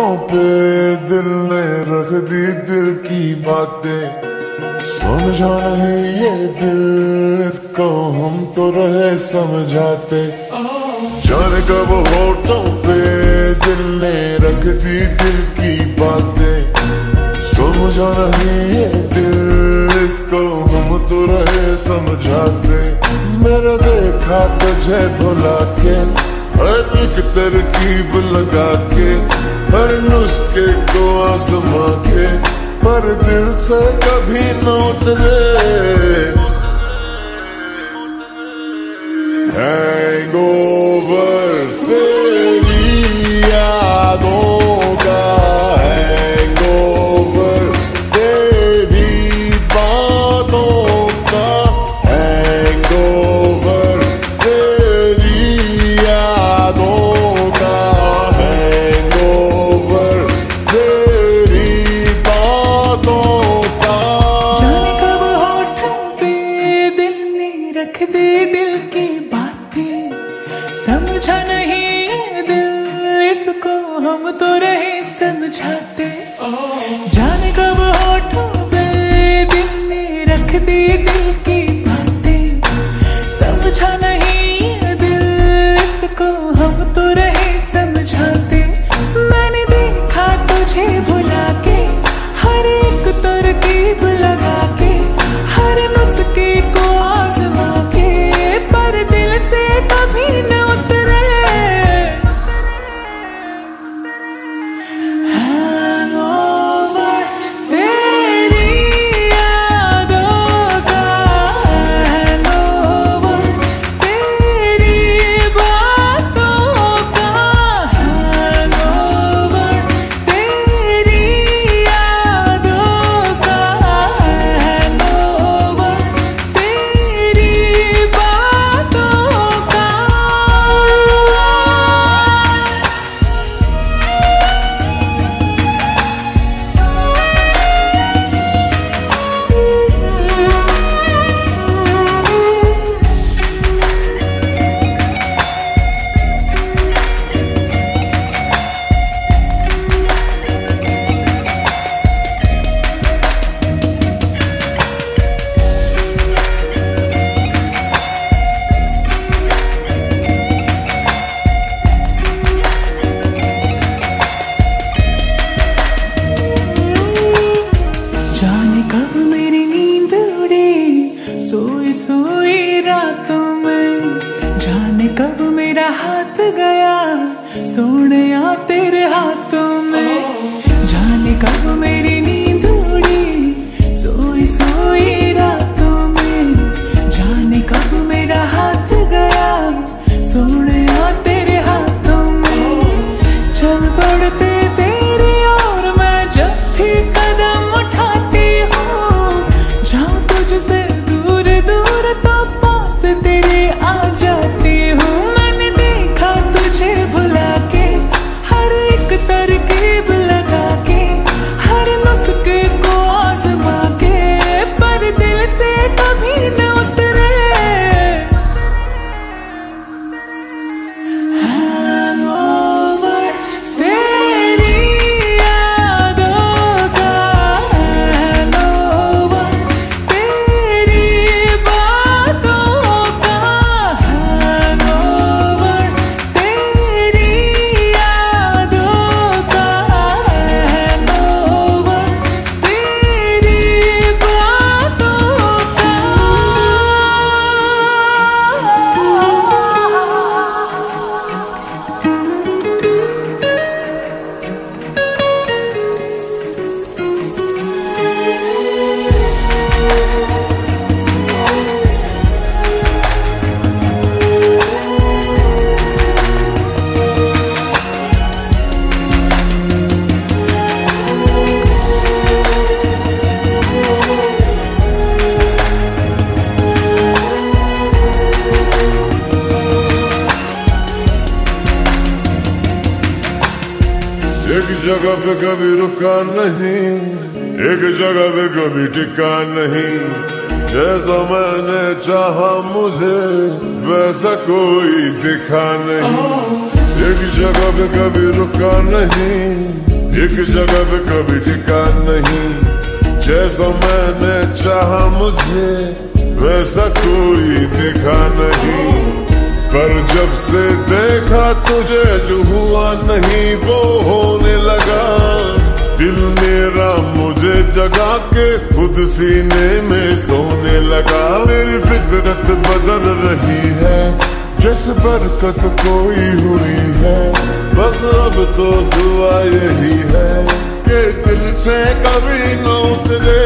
बातों पे दिल ने रख दी दिल की बातें। समझा नहीं ये दिल, इसको हम तो रहे समझाते। जाने कब होटों पे दिल ने रख दी दिल की बातें। समझा नहीं ये दिल, इसको हम तो रहे समझाते। मेरा देखा तुझे भुला के, हर एक तरकीब लगा के। हर नुस्खे को आजमा के पर दिल से कभी न उतरे। हम तो रहे समझाते जाने कब होठों पे दिल रख दी दिल के गया सोने जगह पे कभी रुका नहीं, एक जगह पे कभी टिका नहीं। जैसा मैंने चाहा मुझे, वैसा कोई दिखा नहीं। एक जगह पे कभी रुका नहीं, एक जगह पे कभी टिका नहीं। जैसा मैंने चाहा मुझे, वैसा कोई दिखा नहीं। पर जब से देखा तुझे जो हुआ नहीं, वो होने लगा। दिल मेरा मुझे जगा के खुद सीने में सोने लगा। मेरी फितरत बदल रही है, जैसे बरकत कोई हुई है। बस अब तो दुआ यही है कि दिल से कभी न उतरे।